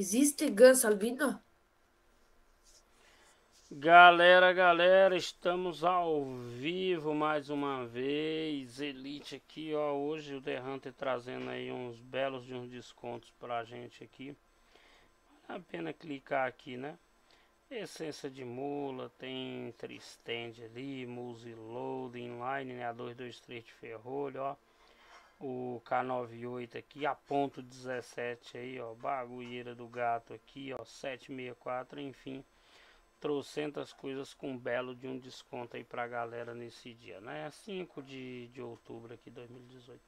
Existe ganso albino? Galera, galera, estamos ao vivo mais uma vez. Elite aqui, ó. Hoje o The Hunter trazendo aí uns belos de uns descontos pra gente aqui. Vale a pena clicar aqui, né? Essência de mula, tem Tristand ali, Muse Inline, né? A 223 de ferrolho, ó o K98 aqui, a ponto 17 aí, ó, bagulheira do gato aqui, ó, 764, enfim, trocentas coisas com belo de um desconto aí pra galera nesse dia, né, 5 de, de outubro aqui, 2018.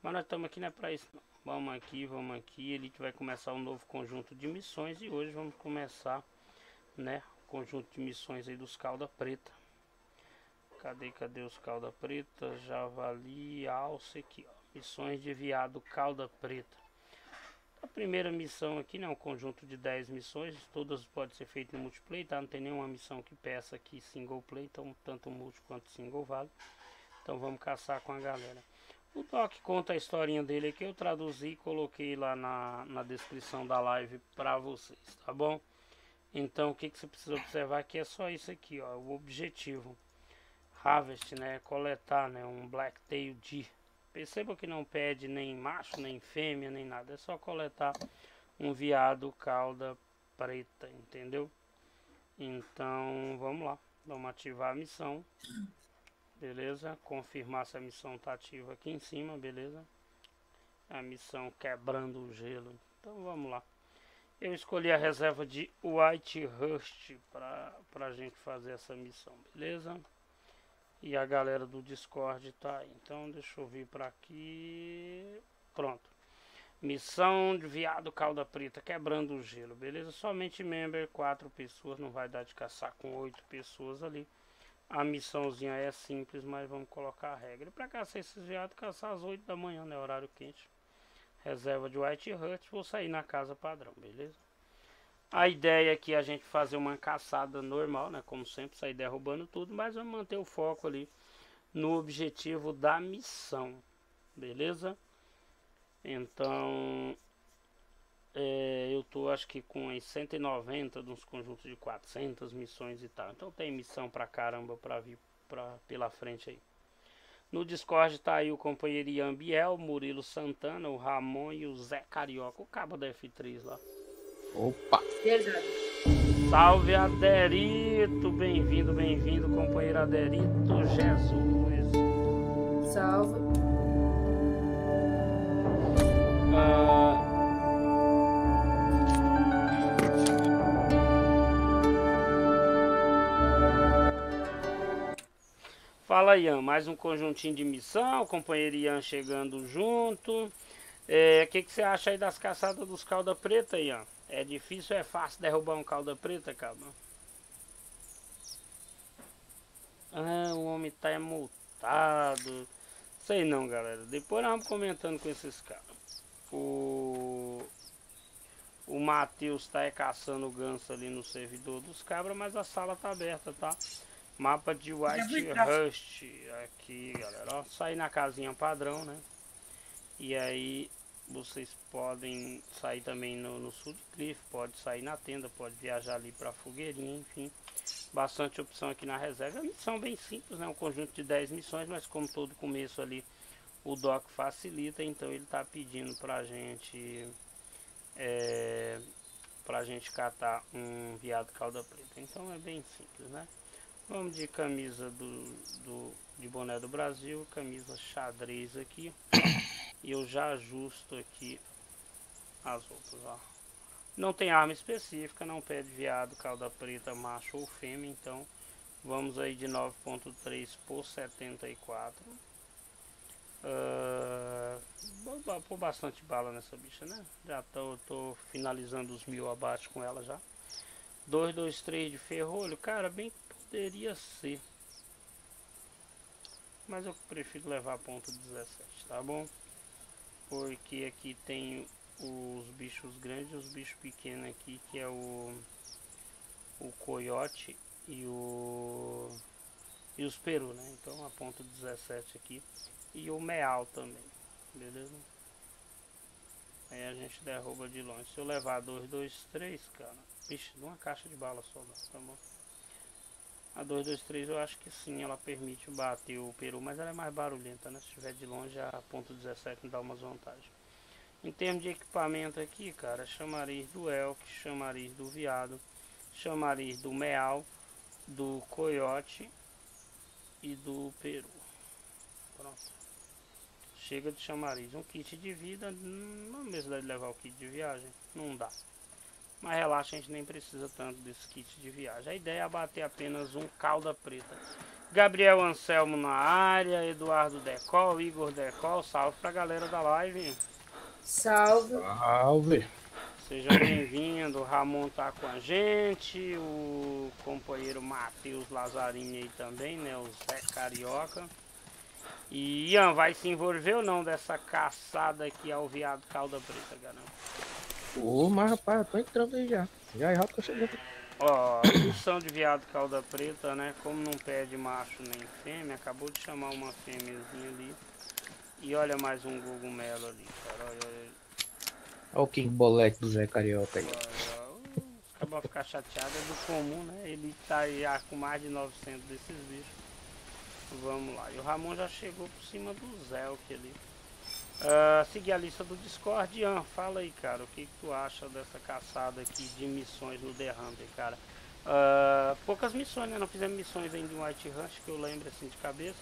Mas nós estamos aqui, não é pra isso. Vamos aqui, vamos aqui, ele vai começar um novo conjunto de missões e hoje vamos começar, né, o conjunto de missões aí dos calda preta. Cadê, cadê os calda preta? Javali, alce aqui, ó. Missões de viado calda preta. A primeira missão aqui, né? Um conjunto de 10 missões. Todas podem ser feitas no multiplayer, tá? Não tem nenhuma missão que peça aqui single play. Então, tanto multi quanto single vale. Então, vamos caçar com a galera. O Doc conta a historinha dele aqui. Eu traduzi e coloquei lá na, na descrição da live para vocês, tá bom? Então, o que, que você precisa observar aqui é só isso aqui, ó. O objetivo harvest, né, coletar, né, um blacktail deer. Perceba que não pede nem macho, nem fêmea, nem nada, é só coletar um viado cauda preta, entendeu? Então, vamos lá, vamos ativar a missão. Beleza? Confirmar se a missão está ativa aqui em cima, beleza? A missão quebrando o gelo. Então, vamos lá. Eu escolhi a reserva de Whitehurst para a gente fazer essa missão, beleza? E a galera do Discord tá aí. Então deixa eu vir para aqui. Pronto. Missão de viado calda preta, quebrando o gelo, beleza? Somente member, quatro pessoas, não vai dar de caçar com oito pessoas ali. A missãozinha é simples, mas vamos colocar a regra. Para caçar esses viados, caçar às 8 da manhã, né? Horário quente. Reserva de White Hut, vou sair na casa padrão, beleza? A ideia é que a gente fazer uma caçada normal, né? Como sempre, sair derrubando tudo, mas vamos manter o foco ali no objetivo da missão, beleza? Então, é, eu tô acho que com as 190 nos conjuntos de 400 missões e tal. Então tem missão pra caramba pra vir pra, pela frente aí. No Discord tá aí o companheiro Ian Biel, Murilo Santana, o Ramon e o Zé Carioca, o cabo da F3 lá. Opa! Salve Aderito, bem-vindo, bem-vindo, companheiro Aderito Jesus. Salve. Ah, Fala Ian, mais um conjuntinho de missão, companheiro Ian chegando junto. É, o que, que você acha aí das caçadas dos calda preta, Ian? É difícil ou é fácil derrubar um calda preta, cabra? Ah, o homem tá é multado. Sei não, galera. Depois nós vamos comentando com esses caras. O... O Matheus tá é caçando ganso ali no servidor dos cabras, mas a sala tá aberta, tá? Mapa de White Rust aqui, galera. Ó, sair na casinha padrão, né? E aí vocês podem sair também no, no Cliff, pode sair na tenda, pode viajar ali para fogueirinha, enfim. Bastante opção aqui na reserva. É uma missão bem simples, né? Um conjunto de 10 missões, mas como todo começo ali o doc facilita, então ele está pedindo pra gente é, pra gente catar um viado calda preta. Então é bem simples, né? Vamos de camisa do, do de boné do Brasil, camisa xadrez aqui. E eu já ajusto aqui as outras, ó. Não tem arma específica, não pede viado, calda preta, macho ou fêmea, então vamos aí de 9.3 por 74. Uh, vou pôr bastante bala nessa bicha, né? Já tô, tô finalizando os mil abaixo com ela já. 223 de ferrolho, cara, bem poderia ser. Mas eu prefiro levar ponto 17, tá bom? Porque aqui tem os bichos grandes e os bichos pequenos aqui, que é o o coiote e o e os peru, né? Então a ponto 17 aqui e o meal também, beleza? Aí a gente derruba de longe. Se eu levar 2, 2, 3, cara. Vixe, uma caixa de bala só, tá bom? A 223 eu acho que sim, ela permite bater o peru, mas ela é mais barulhenta, né? Se estiver de longe, a ponto 17 me dá umas vantagens. Em termos de equipamento aqui, cara, chamariz do elk, chamariz do viado, chamariz do meal, do coiote e do peru. Pronto. Chega de chamariz. Um kit de vida, não é necessidade de levar o kit de viagem, não dá. Mas relaxa, a gente nem precisa tanto desse kit de viagem. A ideia é abater apenas um calda preta. Gabriel Anselmo na área, Eduardo Decol, Igor Decol, salve pra galera da live. Salve. Salve. Seja bem-vindo, Ramon tá com a gente, o companheiro Matheus Lazarini aí também, né, o Zé Carioca. E Ian, vai se envolver ou não dessa caçada aqui ao viado calda preta, garante? Ô, mas rapaz, eu tô entrando aí já. Já já tô chegando. Ó, missão de viado calda preta, né? Como não pede macho nem fêmea, acabou de chamar uma fêmeazinha ali. E olha mais um cogumelo ali, cara. Olha, olha. Olha o King Bolek do Zé Carioca aí. Acabou ficar chateado, é do comum, né? Ele tá já com mais de 900 desses bichos. Vamos lá. E o Ramon já chegou por cima do Zelk ali. Uh, seguir a lista do Discord. Ian, fala aí, cara, o que, que, tu acha dessa caçada aqui de missões no Hunter, cara? Uh, poucas missões, né? Não fizemos missões ainda em White Ranch, que eu lembro assim de cabeça.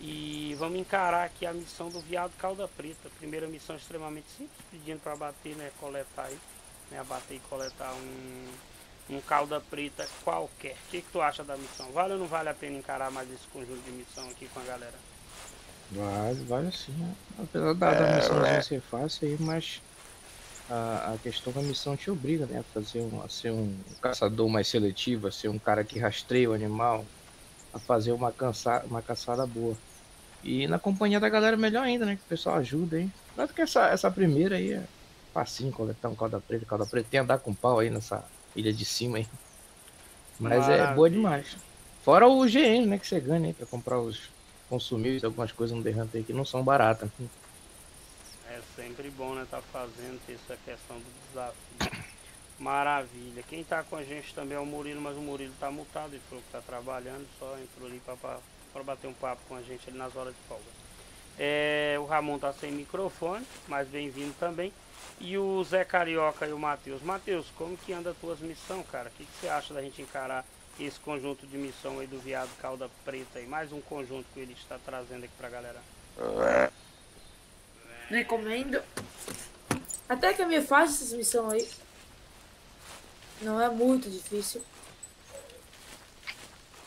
E vamos encarar aqui a missão do Viado Calda Preta. Primeira missão extremamente simples, pedindo para bater, né? Coletar aí. Né, abater e coletar um, um calda preta qualquer. O que, que tu acha da missão? Vale ou não vale a pena encarar mais esse conjunto de missão aqui com a galera? Vale, vale sim. Né? Apesar da, da é, missão é. ser fácil aí, mas a, a, questão da missão te obriga, né? A fazer um, a ser um caçador mais seletivo, a ser um cara que rastreia o animal, a fazer uma, cansa, uma caçada boa. E na companhia da galera melhor ainda, né? Que o pessoal ajuda, hein? Claro que essa, essa primeira aí é facinho coletar um calda preta, calda preta. Tem andar com pau aí nessa ilha de cima aí. Mas Maravilha. é boa demais. Fora o GN, né? Que você ganha, né? Pra comprar os consumir algumas coisas no derrante aí que não são baratas. É sempre bom, né, tá fazendo essa questão do desafio. Maravilha. Quem tá com a gente também é o Murilo, mas o Murilo tá multado, ele falou que tá trabalhando, só entrou ali para bater um papo com a gente ali nas horas de folga. É, o Ramon tá sem microfone, mas bem-vindo também. E o Zé Carioca e o Matheus. Matheus, como que anda as tuas missões, cara? O que, que você acha da gente encarar esse conjunto de missão aí do viado calda preta aí. Mais um conjunto que ele está trazendo aqui pra galera. Recomendo. Até que é meio fácil essa missão aí. Não é muito difícil.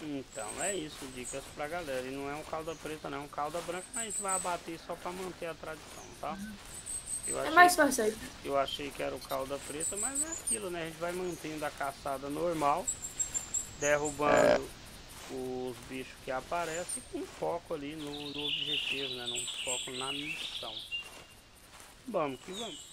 Então, é isso, dicas pra galera. E não é um calda preta, não, é um calda branca, mas a gente vai abater só pra manter a tradição, tá? Eu é achei, é mais fácil aí. Eu achei que era o calda preta, mas é aquilo, né? A gente vai mantendo a caçada normal derrubando é. os bichos que aparecem com foco ali no, no objetivo, né? Num foco na missão. Vamos que vamos.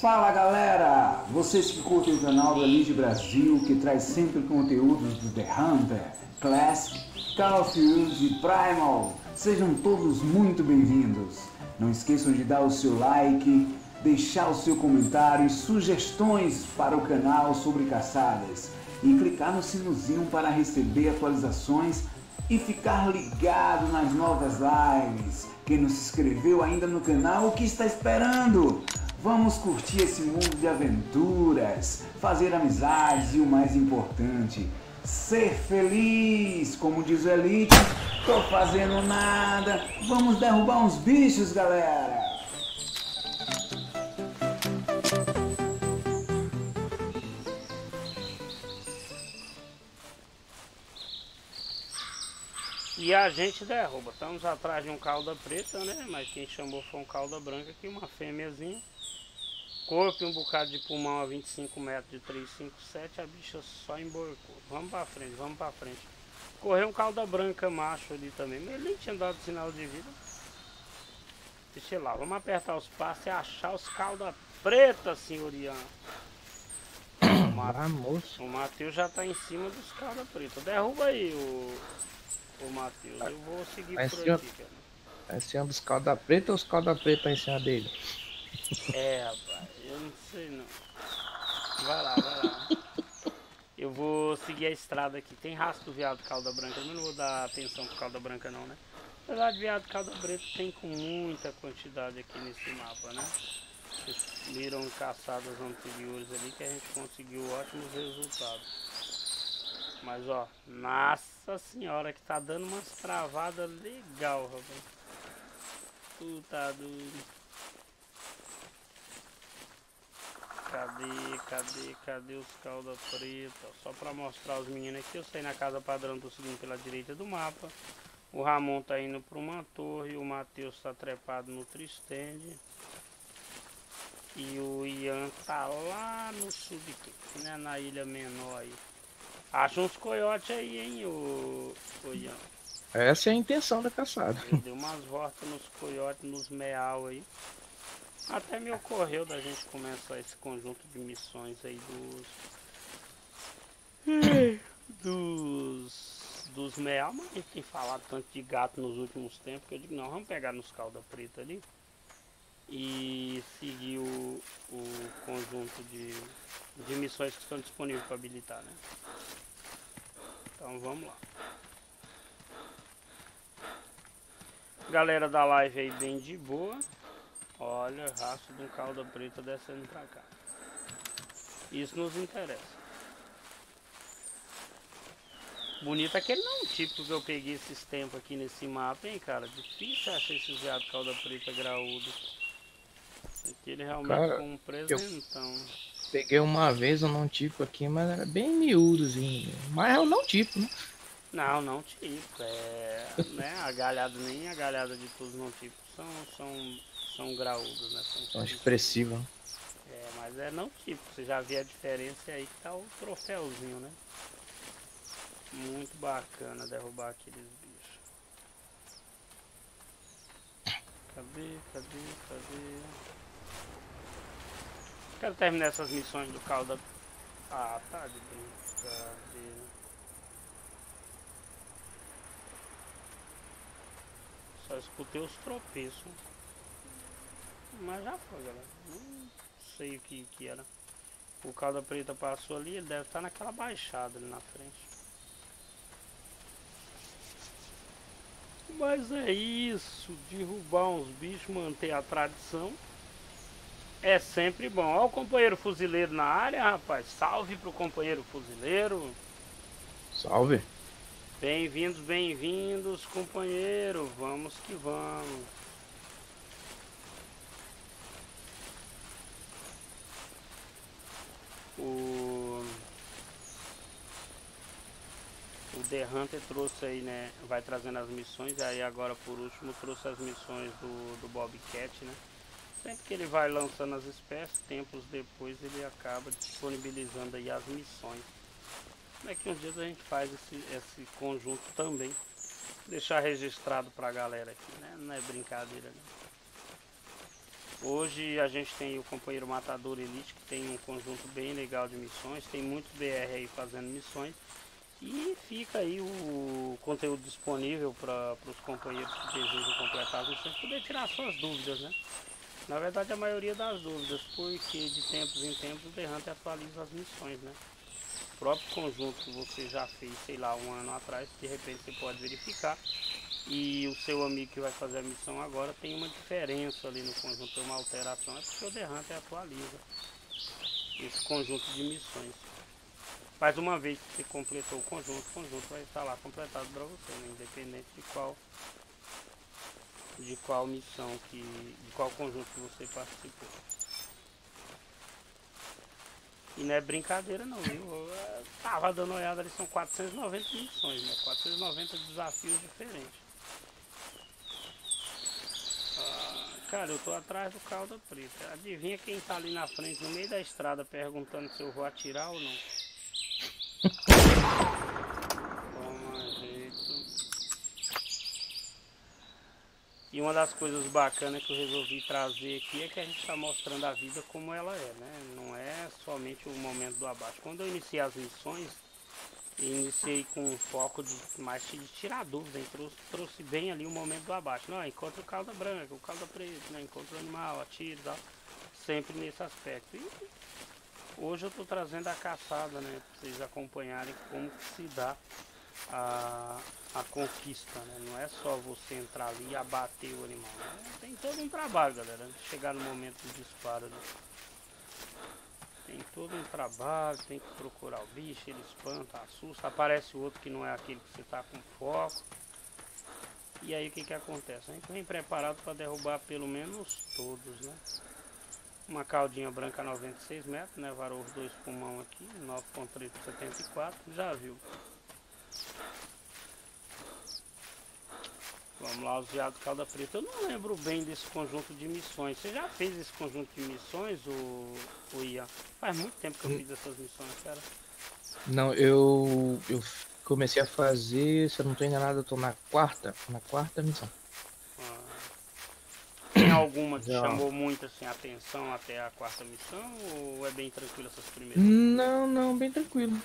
Fala galera! Vocês que curtem o canal da Lead Brasil, que traz sempre conteúdos do The Hunter, Classic, Call of Duty Primal. Sejam todos muito bem-vindos. Não esqueçam de dar o seu like, deixar o seu comentário e sugestões para o canal sobre caçadas e clicar no sinozinho para receber atualizações e ficar ligado nas novas lives. Quem não se inscreveu ainda no canal, o que está esperando? Vamos curtir esse mundo de aventuras, fazer amizades e o mais importante, ser feliz, como diz o Elite. Tô fazendo nada. Vamos derrubar uns bichos, galera. E a gente derruba. Estamos atrás de um calda preta, né? Mas quem chamou foi um calda branca aqui, uma fêmeazinha. Corpo e um bocado de pulmão a 25 metros de 357, a bicha só emborcou. Vamos pra frente, vamos pra frente. Correu um calda branca macho ali também, mas ele nem tinha dado sinal de vida. Deixa lá, vamos apertar os passos e achar os calda preta, senhor Ian. Ah, moço. O Matheus já tá em cima dos calda preta. Derruba aí o, o Matheus. Eu vou seguir Tá por aqui, cara. Tá em cima dos calda preta ou os calda preta tá em cima dele? É, rapaz, sei não. Vai lá, vai lá. Eu vou seguir a estrada aqui. Tem rastro do viado calda branca, mas não vou dar atenção pro calda branca não, né? Apesar de viado calda preta tem com muita quantidade aqui nesse mapa, né? Vocês viram caçadas anteriores ali que a gente conseguiu ótimos resultados. Mas ó, nossa senhora que tá dando umas travadas legal, rapaz. Tu tá doido. Cadê, cadê, cadê os calda preta? Só pra mostrar os meninos aqui, eu saí na casa padrão, tô seguindo pela direita do mapa. O Ramon tá indo pra uma torre, o Matheus tá trepado no tristende. E o Ian tá lá no subquente, né? Na ilha menor aí. Acha uns coiotes aí, hein, o, o Ian. Essa é a intenção da caçada. Ele deu umas voltas nos coiotes, nos meal aí. Até me ocorreu da gente começar esse conjunto de missões aí dos. Dos. Dos meal, mas a gente tem falado tanto de gato nos últimos tempos que eu digo, não, vamos pegar nos calda preta ali e seguir o, o conjunto de, de missões que estão disponíveis para habilitar, né? Então vamos lá. Galera da live aí bem de boa. Olha, rastro de um calda preta descendo pra cá. Isso nos interessa. Bonito aquele não típico que eu peguei esses tempos aqui nesse mapa, hein, cara. Difícil achar esses viado calda preta graúdo. Aquele realmente Cara, foi um presentão. Peguei uma vez um não tipo aqui, mas era bem miúdozinho. Mas é um não tipo, né? Não, não tipo. É, né, a galhada, nem a galhada de todos não tipo são, são, são graúdos, né? São São todos- expressivos. É, mas é não tipo, você já vê a diferença aí que tá o troféuzinho, né? Muito bacana derrubar aqueles bichos. Cadê, cadê, cadê? Quero terminar essas missões do calda. Ah, tá de brincadeira. Só escutei os tropeços. Mas já foi, galera. Não sei o que, que era. O calda preta passou ali, ele deve estar naquela baixada ali na frente. Mas é isso, derrubar uns bichos, manter a tradição. É sempre bom. Olha o companheiro fuzileiro na área, rapaz. Salve pro companheiro fuzileiro. Salve. Bem-vindos, bem-vindos, companheiro. Vamos que vamos. O o The Hunter trouxe aí, né? Vai trazendo as missões. Aí agora por último trouxe as missões do, do Bobcat, né? Sempre que ele vai lançando as espécies, tempos depois ele acaba disponibilizando aí as missões. Daqui uns dias a gente faz esse, esse conjunto também. Deixar registrado pra galera aqui, né? Não é brincadeira não. Hoje a gente tem o companheiro Matador Elite, que tem um conjunto bem legal de missões, tem muitos BR aí fazendo missões. E fica aí o conteúdo disponível para os companheiros que desejam completar as missões, poder tirar suas dúvidas, né? Na verdade a maioria das dúvidas, porque de tempos em tempos o The Hunter atualiza as missões, né? O próprio conjunto que você já fez, sei lá, um ano atrás, de repente você pode verificar. E o seu amigo que vai fazer a missão agora tem uma diferença ali no conjunto, tem uma alteração, é porque o Hunter atualiza esse conjunto de missões. Mas uma vez que você completou o conjunto, o conjunto vai estar lá completado para você, né? independente de qual de qual missão que. de qual conjunto que você participou. E não é brincadeira não, viu? Eu eh, tava dando uma olhada ali, são 490 missões, né? 490 desafios diferentes. Ah, cara, eu tô atrás do calda preta. Adivinha quem tá ali na frente, no meio da estrada, perguntando se eu vou atirar ou não? Toma jeito. E uma das coisas bacanas que eu resolvi trazer aqui é que a gente está mostrando a vida como ela é, né? Não é somente o momento do abate. Quando eu iniciei as missões, iniciei com um foco de mais de tirar dúvidas, trouxe, trouxe, bem ali o momento do abate. Não, encontra o calda branca, o calda preto, né? encontra o animal, atira e tal. Sempre nesse aspecto. E hoje eu estou trazendo a caçada, né? Para vocês acompanharem como se dá a, a conquista, né? Não é só você entrar ali e abater o animal. Né? Tem todo um trabalho, galera, de chegar no momento do disparo. Né? Tem todo um trabalho, tem que procurar o bicho, ele espanta, assusta, aparece outro que não é aquele que você está com foco. E aí o que que acontece? A gente vem preparado para derrubar pelo menos todos, né? Uma caldinha branca 96 metros, né? Varou os dois pulmão aqui, 9.374, já viu. Vamos lá, os viados calda preta. Eu não lembro bem desse conjunto de missões. Você já fez esse conjunto de missões, o, o Ian? Faz muito tempo que eu fiz essas missões, cara. Não, eu, eu comecei a fazer, se eu não estou enganado, eu tô na quarta, na quarta missão. Ah. Tem alguma que Já. chamou muito assim, a atenção até a quarta missão ou é bem tranquilo essas primeiras? Não, não, bem tranquilo.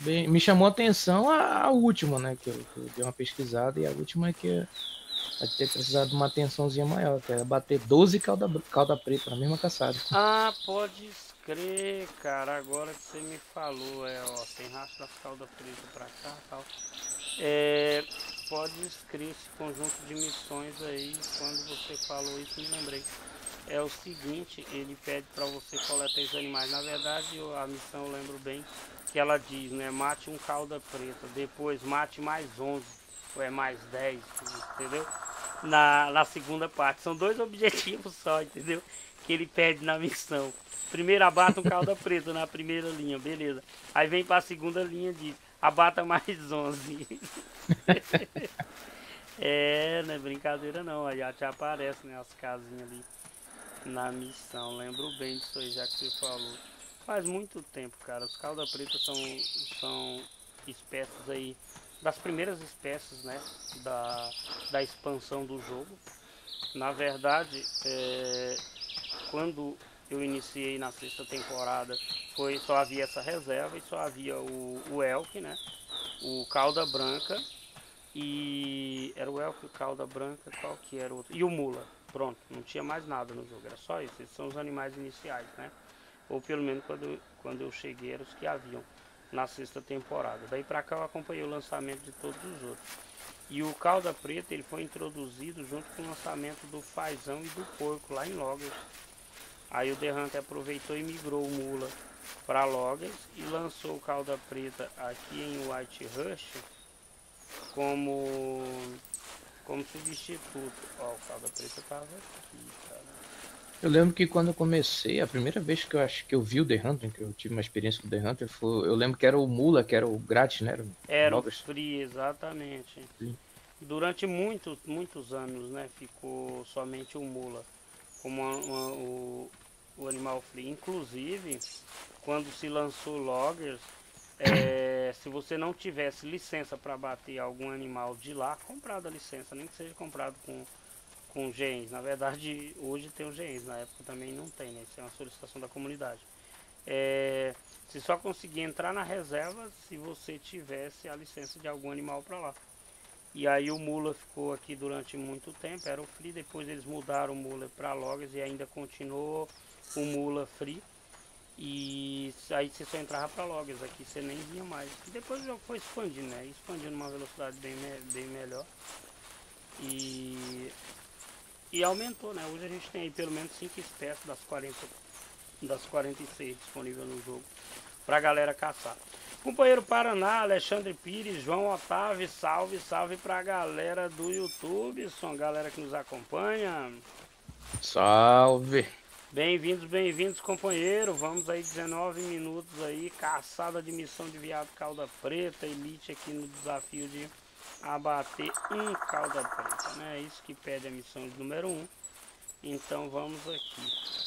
Bem, me chamou a atenção a, a última, né? Que eu, que eu, dei uma pesquisada e a última é que vai ter precisado de uma atençãozinha maior, que é bater 12 calda, calda preta na mesma caçada. Ah, pode crer, cara. Agora que você me falou, é, ó, tem rastro das calda preta pra cá e tal. É, pode escrever esse conjunto de missões aí. Quando você falou isso, me lembrei. É o seguinte, ele pede para você coletar esses animais. Na verdade, a missão eu lembro bem que ela diz, né? Mate um calda preta, depois mate mais 11, ou é mais 10, entendeu? Na, na segunda parte. São dois objetivos só, entendeu? Que ele pede na missão. Primeiro abata um calda preta na primeira linha, beleza. Aí vem para a segunda linha de abata mais 11. é, não é brincadeira não. Aí já te aparece, né? As casinhas ali na missão. Lembro bem disso aí, já que você falou. Faz muito tempo, cara. Os calda preta são, são espécies aí, das primeiras espécies, né, da, da expansão do jogo. Na verdade, é, quando eu iniciei na sexta temporada, foi só havia essa reserva e só havia o, o Elk, né, o calda branca e era o Elk, o calda branca, qual que era o outro? E o mula. Pronto, não tinha mais nada no jogo, era só isso. Esses são os animais iniciais, né? Ou pelo menos quando, quando eu cheguei eram os que haviam na sexta temporada. Daí para cá eu acompanhei o lançamento de todos os outros. E o Calda Preta ele foi introduzido junto com o lançamento do Fazão e do Porco lá em Loggers. Aí o Derrante aproveitou e migrou o Mula para Loggers e lançou o Calda Preta aqui em White Rush como como substituto. Ó, o Calda Preta tava aqui. Eu lembro que quando eu comecei, a primeira vez que eu acho que eu vi o The Hunter, que eu tive uma experiência com o The Hunter, foi, eu lembro que era o Mula, que era o grátis, né? Era, era o free, exatamente. Sim. Durante muitos, muitos anos, né, ficou somente o Mula como uma, uma, o, o animal free. Inclusive, quando se lançou Loggers, é, se você não tivesse licença para bater algum animal de lá, comprado a licença, nem que seja comprado com com gens. Na verdade, hoje tem os gens, na época também não tem, né? Isso é uma solicitação da comunidade. É, se só conseguia entrar na reserva se você tivesse a licença de algum animal para lá. E aí o Mula ficou aqui durante muito tempo, era o Free, depois eles mudaram o Mula para Logas e ainda continuou o Mula Free. E aí você só entrava para Logas, aqui você nem via mais. E depois o jogo foi expandindo, né? Expandindo uma velocidade bem, bem melhor. E e aumentou, né? Hoje a gente tem aí pelo menos 5 espécies das 40 das 46 disponíveis no jogo pra galera caçar. Companheiro Paraná, Alexandre Pires, João Otávio, salve, salve pra galera do YouTube, são galera que nos acompanha. Salve! Bem-vindos, bem-vindos, companheiro. Vamos aí 19 minutos aí, caçada de missão de viado calda preta, elite aqui no desafio de abater um calda preta, né? É isso que pede a missão de número 1. Um. Então vamos aqui.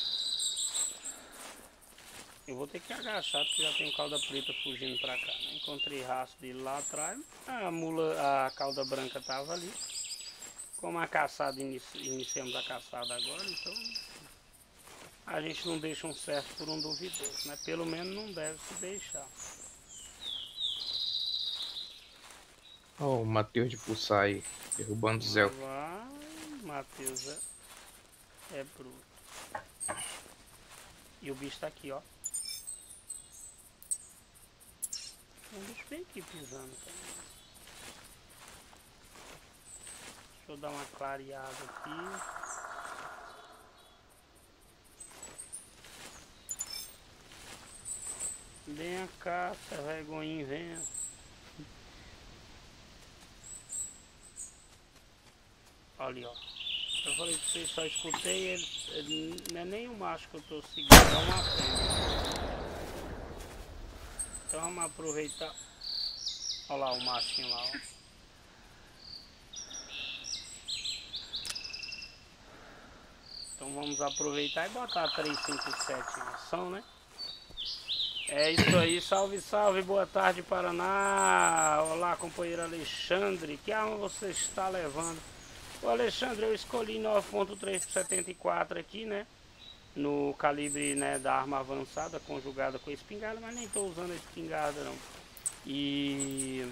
Eu vou ter que agachar porque já tem calda preta fugindo para cá. Né? Encontrei rastro dele lá atrás. A mula, a calda branca tava ali. Como a caçada, inici iniciamos a caçada agora, então a gente não deixa um certo por um duvidoso, né? Pelo menos não deve se deixar. Ó, o Matheus de aí, derrubando o Zé. Matheus é, é bruto. E o bicho tá aqui, ó. Um bicho bem aqui pisando também. Deixa eu dar uma clareada aqui. Venha cá, vergonha, venha. Ali, ó. Eu falei pra vocês, só escutei ele, ele. Não é nem o macho que eu tô seguindo, é uma fêmea. Então vamos aproveitar. Olha lá o machinho lá, ó. Então vamos aproveitar e botar 357 em ação, né? É isso aí, salve, salve, boa tarde Paraná. Olá, companheiro Alexandre, que arma você está levando? O Alexandre, eu escolhi 9.374 aqui, né? No calibre né, da arma avançada, conjugada com espingarda, mas nem estou usando a espingarda não. E,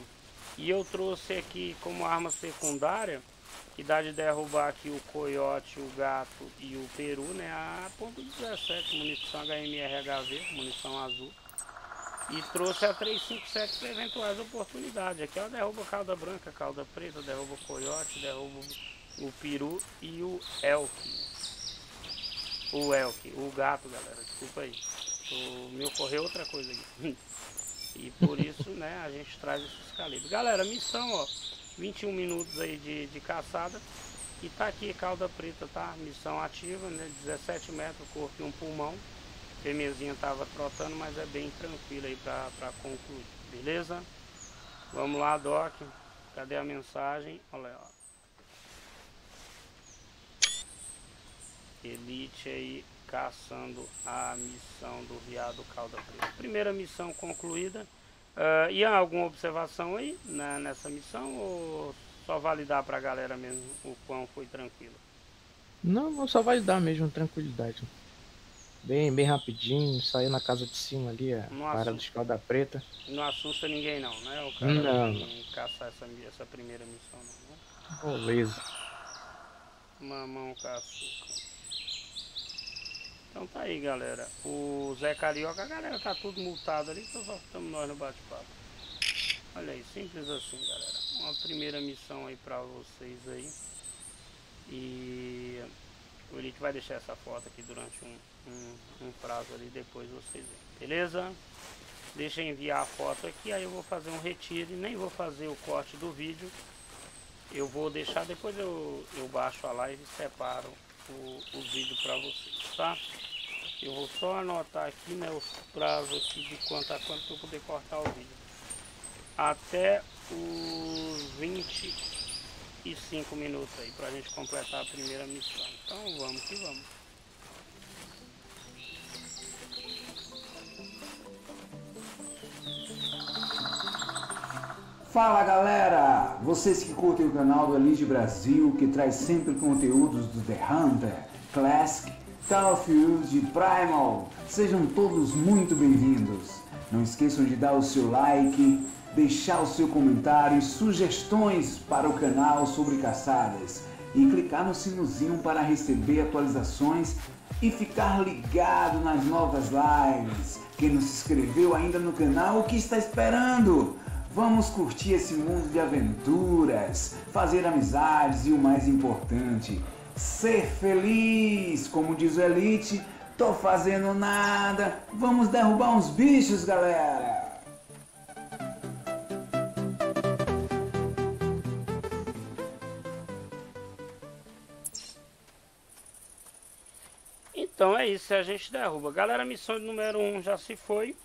e eu trouxe aqui como arma secundária, que dá de derrubar aqui o coiote, o gato e o peru, né? A ponto 17, munição HMRHV, munição azul. E trouxe a 357 para eventuais oportunidades. Aqui ela derruba cauda branca, cauda preta, derruba coiote, derruba o peru e o elk. O elk, o gato, galera, desculpa aí. Me ocorreu outra coisa aqui. E por isso, né, a gente traz esses calibres. Galera, missão, ó, 21 minutos aí de, de caçada. E tá aqui cauda preta, tá? Missão ativa, né? 17 metros, corpo e um pulmão. Fêmeazinha tava trotando, mas é bem tranquilo aí pra, pra concluir, beleza? Vamos lá, Doc. Cadê a mensagem? Olha lá, Elite aí caçando a missão do viado calda preta. Primeira missão concluída. Uh, e há alguma observação aí nessa missão ou só validar para a galera mesmo o quão foi tranquilo? Não, só validar mesmo, tranquilidade. Bem, bem rapidinho, saiu na casa de cima ali, a para do escalda preta. Não assusta ninguém não, né? O cara não, não. caçar essa, essa primeira missão não, né? Beleza. Mamão com açúcar. Então tá aí, galera. O Zé Carioca, a galera tá tudo multado ali, então só estamos nós no bate-papo. Olha aí, simples assim, galera. Uma primeira missão aí pra vocês aí. E o Elite vai deixar essa foto aqui durante um, um, um prazo ali, depois vocês veem. Beleza? Deixa eu enviar a foto aqui, aí eu vou fazer um retiro e nem vou fazer o corte do vídeo. Eu vou deixar, depois eu, eu baixo a live e separo o, o vídeo para vocês, tá? Eu vou só anotar aqui né, os prazos aqui de quanto a quanto para eu poder cortar o vídeo. Até os 25 minutos aí para a gente completar a primeira missão. Então vamos que vamos. Fala galera! Vocês que curtem o canal do Elite Brasil, que traz sempre conteúdos do The Hunter, Classic, Of Duty Primal, sejam todos muito bem-vindos. Não esqueçam de dar o seu like, deixar o seu comentário e sugestões para o canal sobre caçadas e clicar no sinozinho para receber atualizações e ficar ligado nas novas lives. Quem não se inscreveu ainda no canal, o que está esperando? Vamos curtir esse mundo de aventuras, fazer amizades e o mais importante, ser feliz. Como diz o Elite, tô fazendo nada. Vamos derrubar uns bichos, galera. Então é isso, a gente derruba. Galera, missão número 1 um já se foi.